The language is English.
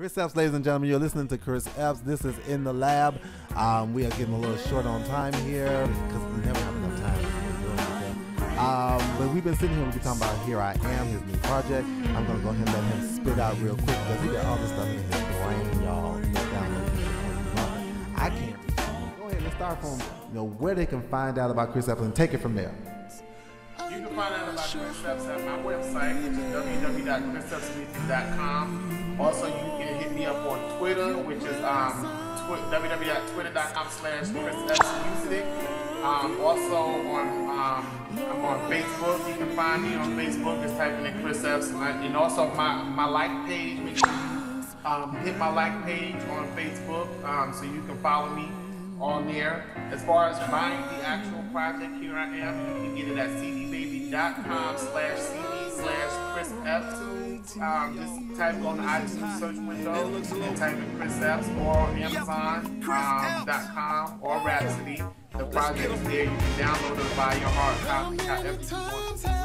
Chris Epps, ladies and gentlemen, you're listening to Chris Epps. This is In the Lab. Um, we are getting a little short on time here because we never have enough time. Um, but we've been sitting here, we've been talking about Here I Am, his new project. I'm going to go ahead and let him spit out real quick because he got all this stuff in his brain, y'all. I can't. Go ahead, let's start from you know where they can find out about Chris Epps and take it from there. You can find out about Chris Epps at my website, which is www.chriseppsmusic.com. Also, you can hit me up on Twitter, which is um, tw- www.twitter.com slash chriseppsmusic. Um, also on um, I'm on Facebook. You can find me on Facebook. Just typing in Chris Epps, and, also my my like page. Make sure you um, hit my like page on Facebook, um, so you can follow me on there. As far as buying the actual project, here I am. You can get it at cdbaby.com slash cd Chris Epps. Um, just type on the iTunes search window and type in Chris Epps or Amazon.com um, or Rhapsody. The project is there. You can download it, buy your hard copy, however you want.